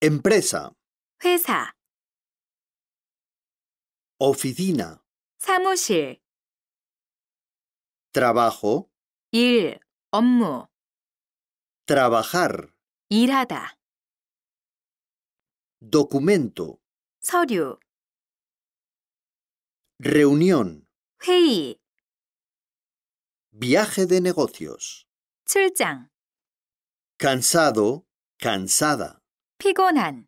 empresa, 회사, oficina, 사무실, trabajo, 일, 업무, trabajar, 일하다, documento, 서류, reunión, 회의, viaje de negocios, 출장, cansado, cansada, 피곤한,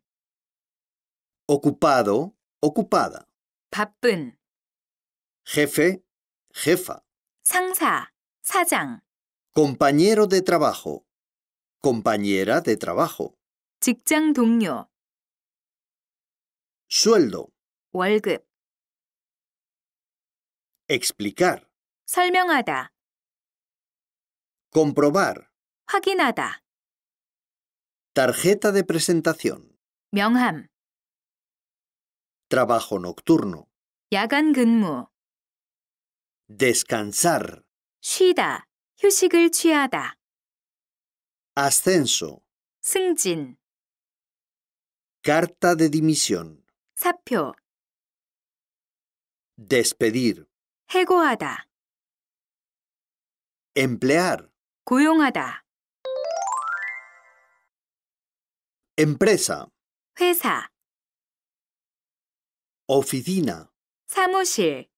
ocupado, ocupada, 바쁜, jefe, jefa, 상사, 사장, compañero de trabajo, compañera de trabajo, 직장 동료, sueldo, 월급, explicar, 설명하다, comprobar, 확인하다, tarjeta de presentación, 명함, trabajo nocturno, 야간 근무, descansar, 쉬다, 휴식을 취하다, ascenso, 승진, carta de dimisión, 사표, despedir, 해고하다, emplear, 고용하다, empresa, 회사, oficina, 사무실,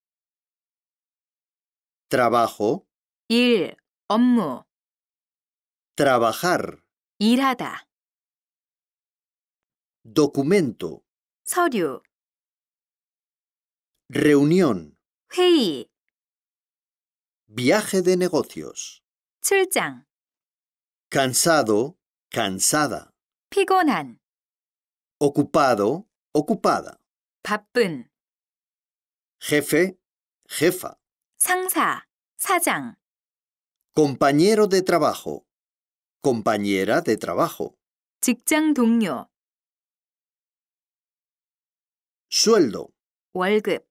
trabajo, 일, 업무, trabajar, 일하다, documento, 서류, reunión, 회의, viaje de negocios, 출장, cansado, cansada, 피곤한, ocupado, ocupada, 바쁜, jefe, jefa, 상사, 사장, compañero de trabajo, compañera de trabajo, 직장 동료, sueldo, 월급,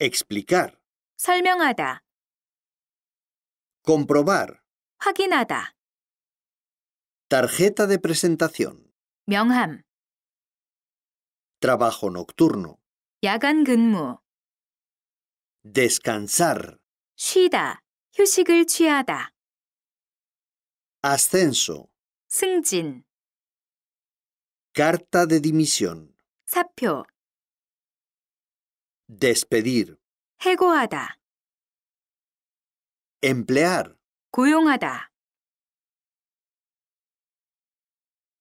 explicar, 설명하다, comprobar, 확인하다, tarjeta de presentación, 명함, trabajo nocturno, 야간 근무, descansar, 쉬다, 휴식을 취하다, ascenso, 승진, carta de dimisión, 사표, despedir, 해고하다, emplear, 고용하다.